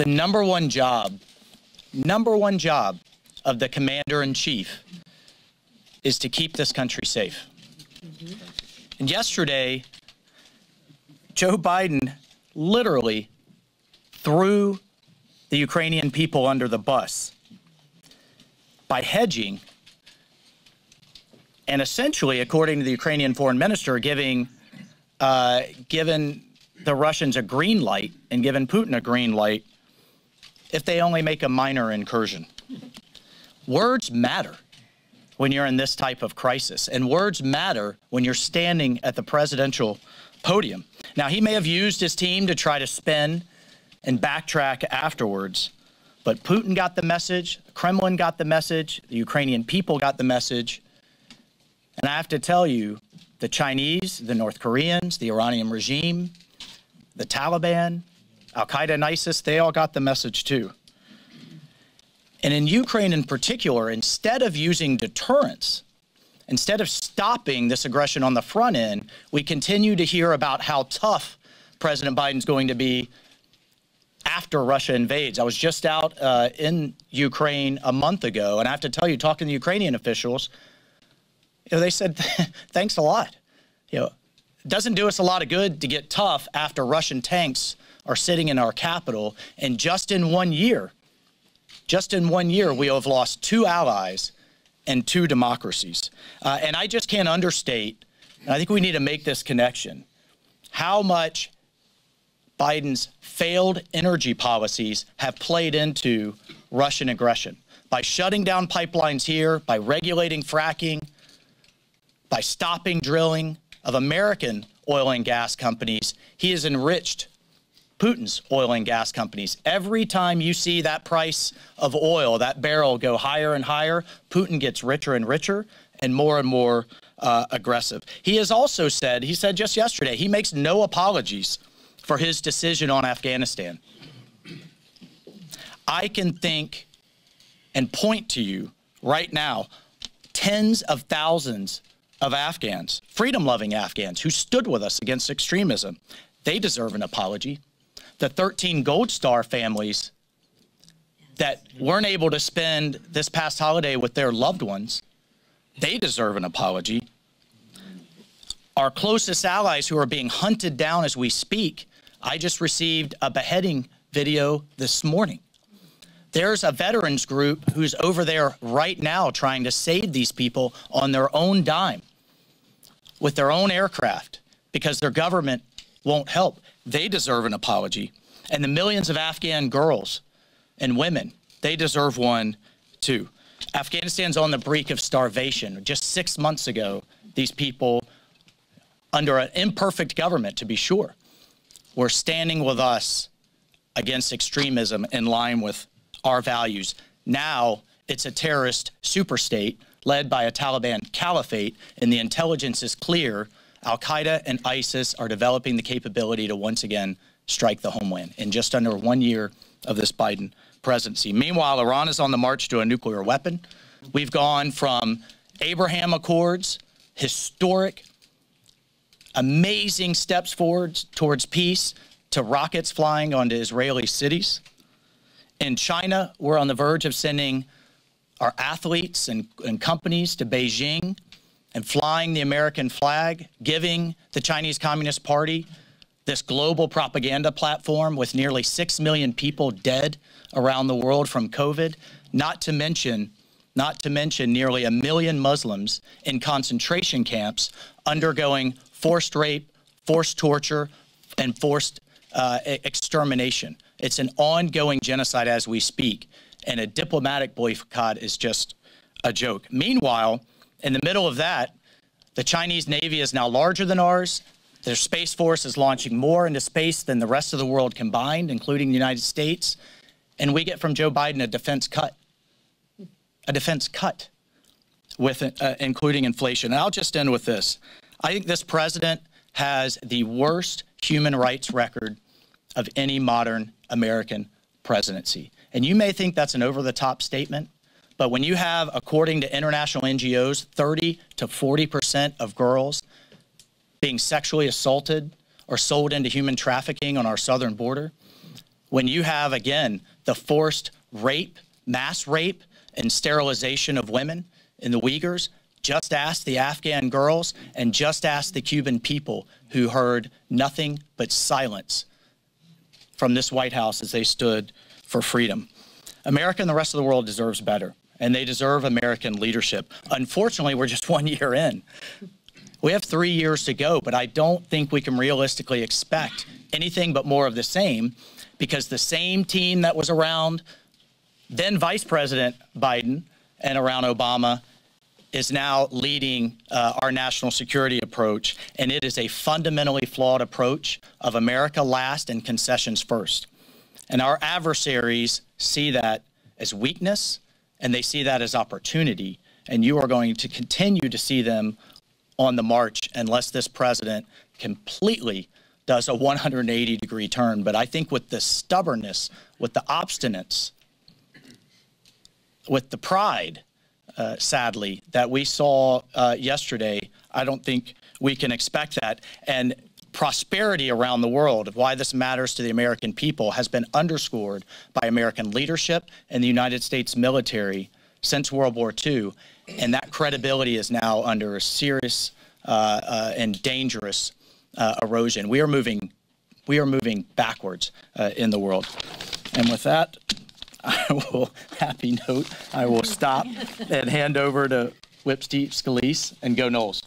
the number one job, number one job of the commander in chief is to keep this country safe. And yesterday, Joe Biden literally threw the Ukrainian people under the bus by hedging and essentially, according to the Ukrainian foreign minister, giving uh, given the Russians a green light and given Putin a green light if they only make a minor incursion. Words matter when you're in this type of crisis, and words matter when you're standing at the presidential podium. Now, he may have used his team to try to spin and backtrack afterwards, but Putin got the message, the Kremlin got the message, the Ukrainian people got the message. And I have to tell you, the Chinese, the North Koreans, the Iranian regime, the Taliban, Al Qaeda and ISIS, they all got the message too. And in Ukraine in particular, instead of using deterrence, instead of stopping this aggression on the front end, we continue to hear about how tough President Biden's going to be after Russia invades. I was just out uh, in Ukraine a month ago, and I have to tell you, talking to Ukrainian officials, you know, they said, thanks a lot. You know, it doesn't do us a lot of good to get tough after Russian tanks are sitting in our capital. And just in one year, just in one year, we have lost two allies and two democracies. Uh, and I just can't understate, and I think we need to make this connection, how much Biden's failed energy policies have played into Russian aggression. By shutting down pipelines here, by regulating fracking, by stopping drilling of American oil and gas companies, he has enriched Putin's oil and gas companies. Every time you see that price of oil, that barrel go higher and higher, Putin gets richer and richer and more and more uh, aggressive. He has also said, he said just yesterday, he makes no apologies for his decision on Afghanistan. I can think and point to you right now tens of thousands of Afghans, freedom loving Afghans, who stood with us against extremism. They deserve an apology. The 13 Gold Star families that weren't able to spend this past holiday with their loved ones, they deserve an apology. Our closest allies who are being hunted down as we speak, I just received a beheading video this morning. There's a veterans group who's over there right now trying to save these people on their own dime with their own aircraft because their government won't help. They deserve an apology. And the millions of Afghan girls and women, they deserve one too. Afghanistan's on the brink of starvation. Just six months ago, these people, under an imperfect government to be sure, were standing with us against extremism in line with our values. Now it's a terrorist superstate led by a Taliban caliphate, and the intelligence is clear. Al Qaeda and ISIS are developing the capability to once again strike the homeland in just under one year of this Biden presidency. Meanwhile, Iran is on the march to a nuclear weapon. We've gone from Abraham Accords, historic, amazing steps forward towards peace, to rockets flying onto Israeli cities. In China, we're on the verge of sending our athletes and, and companies to Beijing and flying the American flag, giving the Chinese Communist Party this global propaganda platform with nearly 6 million people dead around the world from COVID, not to mention not to mention nearly a million Muslims in concentration camps undergoing forced rape, forced torture, and forced uh, extermination. It's an ongoing genocide as we speak and a diplomatic boycott is just a joke. Meanwhile, in the middle of that, the Chinese Navy is now larger than ours. Their Space Force is launching more into space than the rest of the world combined, including the United States. And we get from Joe Biden a defense cut, a defense cut, with uh, including inflation. And I'll just end with this. I think this president has the worst human rights record of any modern American presidency. And you may think that's an over the top statement, but when you have, according to international NGOs, 30 to 40% of girls being sexually assaulted or sold into human trafficking on our southern border, when you have, again, the forced rape, mass rape, and sterilization of women in the Uyghurs, just ask the Afghan girls and just ask the Cuban people who heard nothing but silence from this White House as they stood for freedom. America and the rest of the world deserves better, and they deserve American leadership. Unfortunately, we're just one year in. We have three years to go, but I don't think we can realistically expect anything but more of the same because the same team that was around then Vice President Biden and around Obama is now leading uh, our national security approach, and it is a fundamentally flawed approach of America last and concessions first. And our adversaries see that as weakness, and they see that as opportunity. And you are going to continue to see them on the march unless this president completely does a 180 degree turn. But I think with the stubbornness, with the obstinance, with the pride, uh, sadly, that we saw uh, yesterday, I don't think we can expect that. And prosperity around the world, of why this matters to the American people, has been underscored by American leadership and the United States military since World War II. And that credibility is now under a serious uh, uh, and dangerous uh, erosion. We are moving, we are moving backwards uh, in the world. And with that, I will, happy note, I will stop and hand over to Whip Steve Scalise and go Noles.